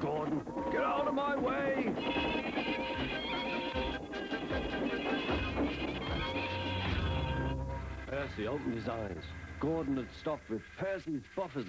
Gordon. Get out of my way! Percy opened his eyes. Gordon had stopped with Percy's buffers